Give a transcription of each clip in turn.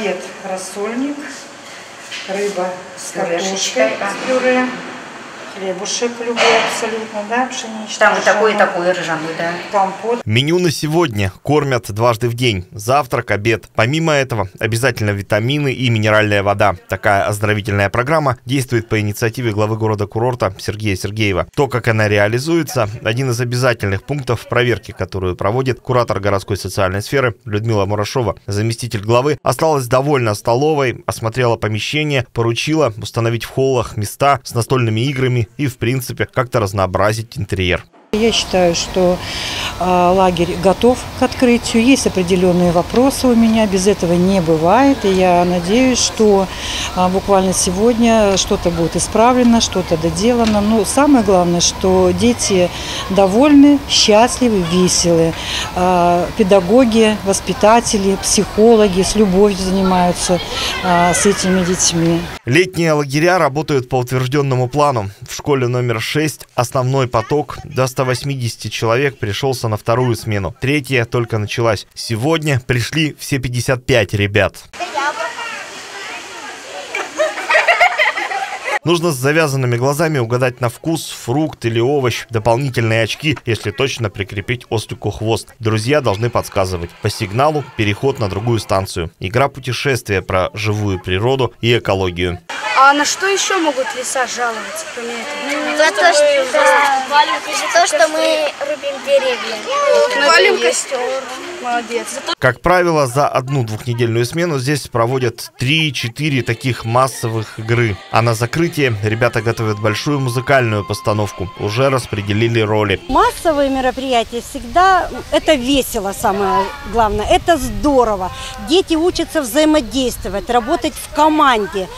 обед рассольник, рыба с картошкой, с пюре, хлебушек любой абсолютно, да, пшеничный. Там и такой, и такой ржаной, да. Компот. Меню на сегодня кормят дважды в день. Завтрак, обед. Помимо этого, обязательно витамины и минеральная вода. Такая оздоровительная программа действует по инициативе главы города-курорта Сергея Сергеева. То, как она реализуется, один из обязательных пунктов проверки, которую проводит куратор городской социальной сферы Людмила Мурашова. Заместитель главы осталась довольна столовой, осмотрела помещение, поручила установить в холлах места с настольными играми и, в принципе, как-то разнообразить интерьер. Я считаю, что а, лагерь готов к открытию. Есть определенные вопросы у меня, без этого не бывает. И я надеюсь, что а, буквально сегодня что-то будет исправлено, что-то доделано. Но самое главное, что дети довольны, счастливы, веселы. А, педагоги, воспитатели, психологи с любовью занимаются с этими детьми. Летние лагеря работают по утвержденному плану. В школе номер 6 основной поток до 180 человек пришелся на вторую смену. Третья только началась. Сегодня пришли все 55 ребят. Нужно с завязанными глазами угадать на вкус фрукт или овощ. Дополнительные очки, если точно прикрепить ослику хвост. Друзья должны подсказывать. По сигналу переход на другую станцию. Игра путешествия про живую природу и экологию. А на что еще могут леса жаловаться, кроме этого? За то, что, за то, что мы рубим деревья. Валим костер. Молодец. Как правило, за одну двухнедельную смену здесь проводят 3-4 таких массовых игры. А на закрытие ребята готовят большую музыкальную постановку. Уже распределили роли. Массовые мероприятия всегда это весело, самое главное, это здорово. Дети учатся взаимодействовать, работать в команде,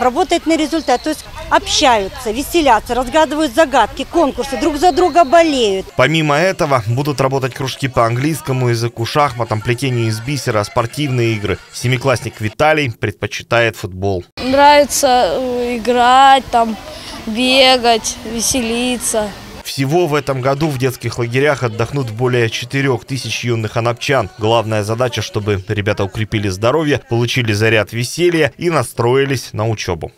работать на результат, то есть общаются, веселятся, разгадывают загадки, конкурсы, друг за друга болеют. Помимо этого, будут работать кружки по английскому языку, шахматам, плетению из бисера, спортивные игры. Семиклассник Виталий предпочитает футбол. Нравится э, играть, там, бегать, веселиться. Всего в этом году в детских лагерях отдохнут более 4 тысяч юных анапчан. Главная задача, чтобы ребята укрепили здоровье, получили заряд веселья и настроились на учебу.